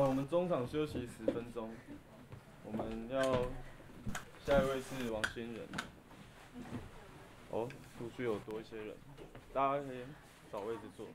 我们中场休息十分钟，我们要下一位是王新仁。哦，出去有多一些人，大家可以找位置坐。